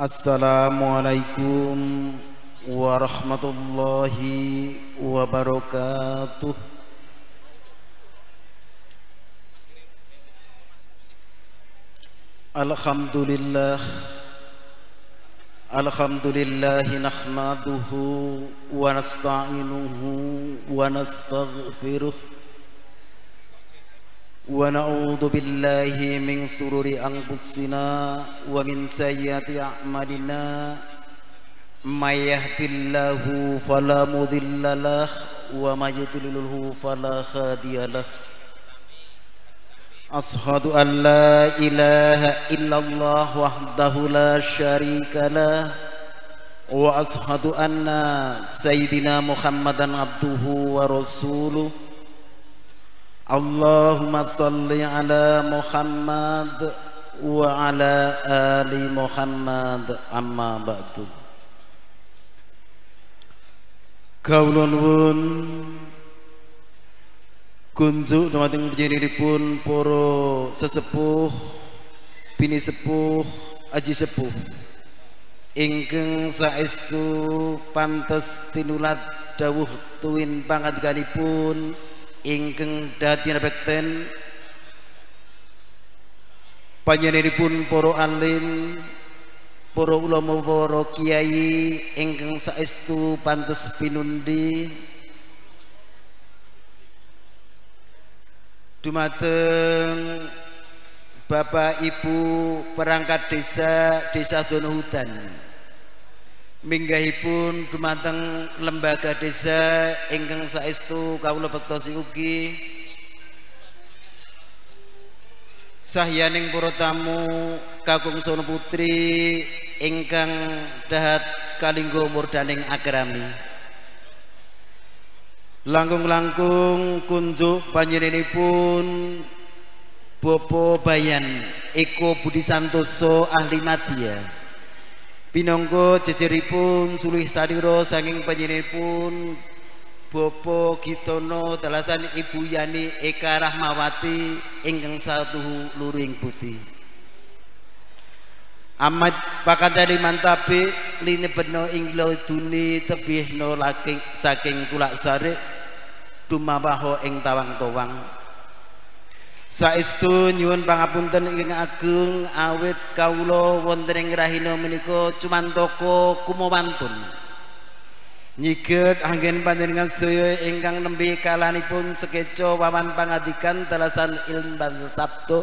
Assalamualaikum warahmatullahi wabarakatuh Alhamdulillah Alhamdulillah nahmaduhu wa nasta'inuhu wa nastaghfiruh ونعوذ بالله من سرور أنفسنا ومن سيئات أعمالنا. من يهد الله فلا مضل له ومن يضلله فلا هادي له. أشهد أن لا إله إلا الله وحده لا شريك له. وأشهد أن سيدنا محمدا عبده ورسوله. Allahumma salli ala Muhammad wa ala ali Muhammad. Amma ba'du. Kaulun wun. Kunjuk dumateng panjenenganipun para sesepuh bini sepuh aji sepuh. Ingkang saestu pantes tinulat dawuh tuwin pangandikanipun ingkang dadi bekten panjenenganipun para alim para ulama para kiai ingkang saestu pantes pinundi. Dumateng Bapak Ibu perangkat desa Desa Donohutan minggahipun dumateng lembaga desa ingkang saestu kawula bektosi ugi. Sahyaning para tamu kakung sono putri ingkang dahat kalinggo murdaning agrami. Langkung-langkung kunjuk panjenenganipun Bopo Bayan Eko Budi Santoso ahli madya Pinongo ceceripun sulih sanira saking penyiripun Bopo Gitono telasan Ibu Yani Eka Rahmawati ingkang satuhu luring putih Amat pakan dari mantapi lini beno inglo duni tebihno laking saking kulak sari dumabaho ing tawang-tawang. Saestu nyuwun pangapunten ingkang agung awit kawula wonten ing rahina menika cumantaka kumawantun. Nyiget anggen panjenengan sedaya ingkang nembe kalanipun sekeca wawan pangadikan talasan ilmu sabtu.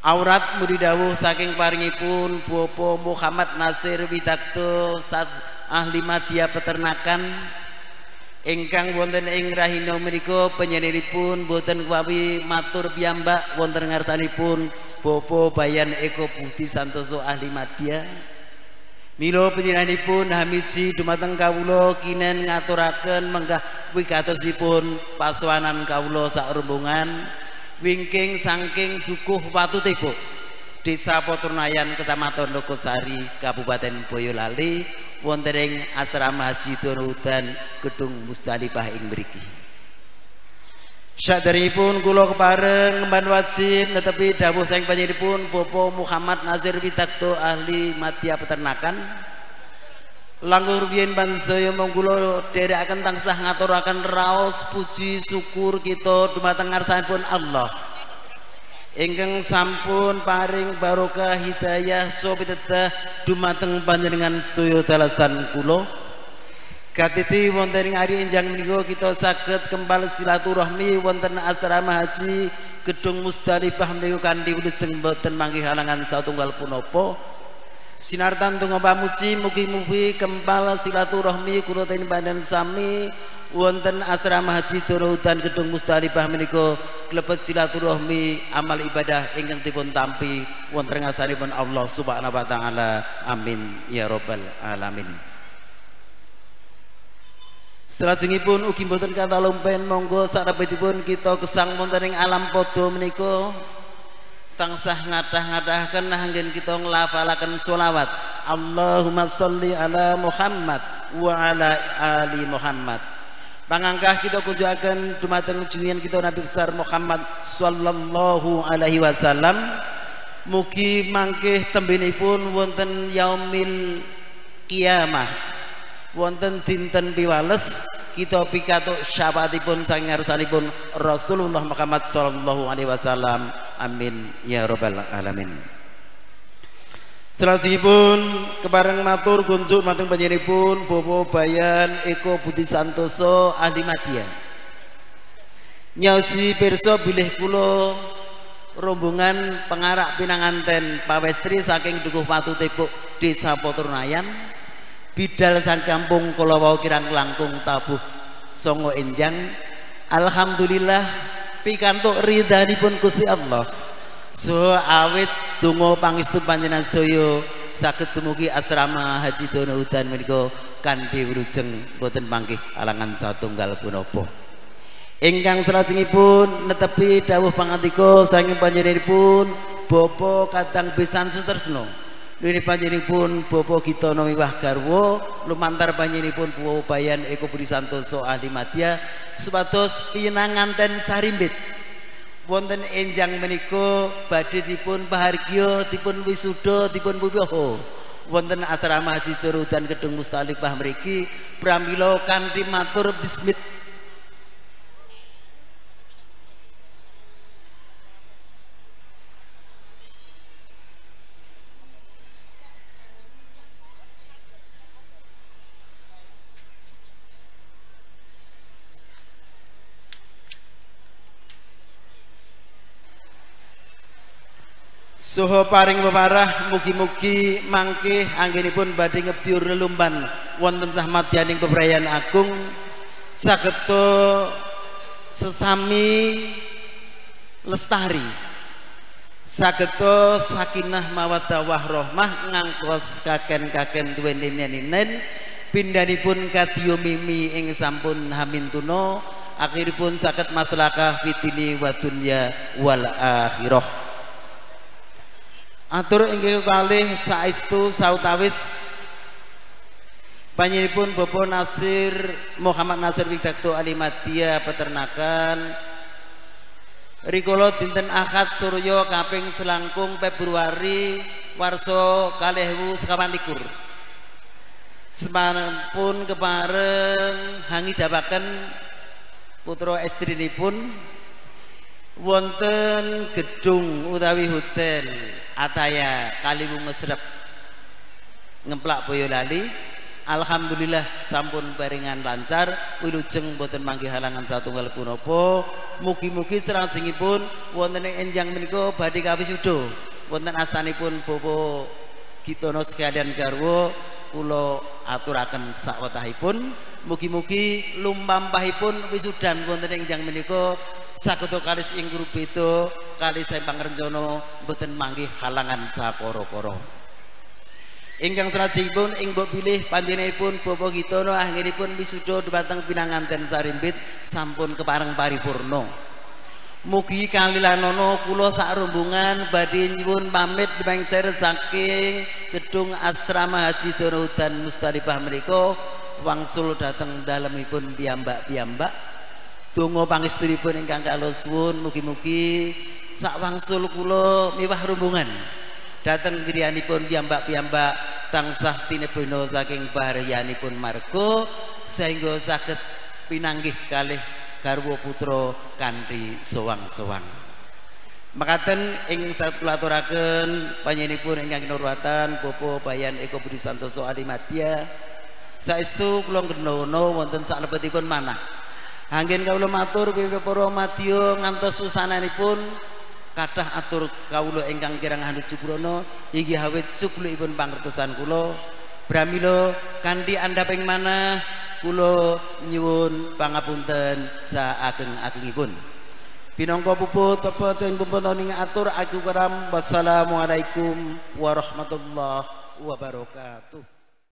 Aurat muridawuh saking paringipun Bapak Muhammad Nasir Widakto ahli madya peternakan ingkang wonten ing rahina menika panjenenganipun boten kuwi matur piyambak wonten ngarsanipun Bapak Bayan Eko Bukti Santoso ahli madya. Milo panjenenganipun hamiji dumateng kawula kinen ngaturaken menggah wigatosipun pasowanan kawula sak rombongan wingking saking dukuh watu tebok Desa Poturnayan Kecamatan Nogosari Kabupaten Boyolali wonten ing asrama Haji Donudan Gedung Mustalifah ing mriki. Saderipun kula kepareng ngemban wajib netepi dawuh saking panjenenganipun Bapak Muhammad Nazir Widakto ahli madya peternakan. Langkung rumiyin pansedaya mong kula dherekaken tansah ngaturaken raos puji syukur kita dumateng ngarsanipun Allah ingkang sampun paring barokah hidayah sopitedah dumateng panjenengan sedaya dalasan kula. Katiti wonten ing ari enjang menika kita saged kembali silaturahmi wonten asrama haji Gedung Musdalifah menika kanthi wilujeng boten mangke halangan satunggal punapa Sinartan tunggu pamuji mugi-mugi kembali silaturahmi kula panjenengan sami. Wonten asrama haji Durudan Gedung Mustalifah menika klebet silaturahmi amal ibadah ingkang dipun tampi. Wonten ngasanipun Allah Subhanahu wa taala. Amin. Ya rabbal alamin. Selajengipun ugi mboten kata lumpen monggo sarepetipun kita kesang wonten ing alam padha menika tansah ngadah-ngadahaken anggen kita nglafalaken selawat Allahumma sholli ala Muhammad wa ala ali Muhammad. Pangangkah kita kunjungan dumateng junjungan kita Nabi besar Muhammad sallallahu alaihi wasallam. Mugi mangkih tembinipun wonten yaumil kiamah wonten dinten piwales kita pikatuk syafaatipun saking ngarsanipun Rasulullah Muhammad sallallahu alaihi wasallam. Amin ya rabbal alamin. Selanjutnya kebareng matur kunjuk mateng panjenenganipun Bobo Bayan Eko Budi Santoso Ahli Madya. Nyausi pirsa bilih kula rombongan pengarak pinanganten pawestri saking Dukuh Patu Tepuk Desa Poturnayan bidal sang kampung kula wau kirang langkung tabuh songo enjang. Alhamdulillah pikantuk ridhanipun Gusti Allah. So awit donga pangestu panjenengan sedaya saged dumugi asrama Haji Dono Udan menika kanthi wilujeng boten mangke alangan satunggal punapa. Ingkang salajengipun netepi dawuh pangandika saking panjenenganipun Bapa Kadang Besan Sutresno Nini panjenipun Bopo kita Miwah Garwo lumantar panjenipun Puwa Bayan Eko Budi Santoso Ahli Madya supados pinanganten sarimbit. Wonten enjang menika badhe dipun pahargya dipun wisuda dipun wiwaha wonten asrama Haji Turudan Gedung Mustalifah mriki pramila kanthi matur bismillah Soho paring peparah mugi-mugi mangke anggenipun badhe ngebyur lelumban wonten sah madyaning bebrayan agung. Sageto sesami lestari. Sageto sakinah mawaddah warahmah ngangkos kaken-kaken tuwenen-nenen pindhanipun kadya mimi ing sampun hamintuna. Akhiripun saged maslahah fitini wa dunya wal akhirah atur inggih kalih saestu sautawis. Panjenenganipun Bapak Nasir Muhammad Nasir Widakto Alimadia peternakan. Rikala dinten Ahad Suryo kaping selangkung Februari warso kalih sekawan likur. Pun kepareng hangi jabaken putra pun wonten gedung utawi hotel Ataya Kaliwung Mesrep ngemplak Boyolali. Alhamdulillah sampun baringan lancar. Wilujeng boten manggi halangan satunggal punapa mugi-mugi serajengipun wonten ing enjang menika badhe kawisuda wonten astanipun Bapak Gitono sekalian garwa kula aturaken sakwetahipun mugi-mugi lumpampahipun wisudan wonten enjang menika sakutu kalis ing itu kalis saya pangrencana boten manggih halangan sakoro-koro. Ingkang salajengipun ing pilih panjenenganipun Bapak Gitono anggenipun wisuda dhumateng pinanganten sarimbit sampun kepareng paripurna. Mugi kalilanono kula sak rombongan badhe nyuwun pamit dimangser saking gedung asrama Haji Dono dan Mustalifah menika. Wangsul dhateng dalemipun piyambak-piyambak Donga pangestunipun ingkang kala suwun mugi-mugi sak wangsul kula miwah rombongan. Dhateng griyanipun piyambak-piyambak tansah tinebana saking bahriyanipun marga sehingga saged pinanggih kalih garwa putra kanthi sowang-sowang. Makaten ing saged kula aturaken panjenenganipun ingkang kinurwatan Bapak Bayan Eko Budi Santoso Adi Madya saestu kula ngenono wonten salebetipun manah Anggen kawula matur piye para madya ngantos usananipun kathah atur kawula ingkang kirang handut cubrana inggih awit suklukipun pangertosan kula. Pramila kanthi andhaping manah kula nyuwun pangapunten saageng-agengipun Pinangka puput pepet ing puput ning atur aku karam wassalamualaikum warahmatullahi wabarakatuh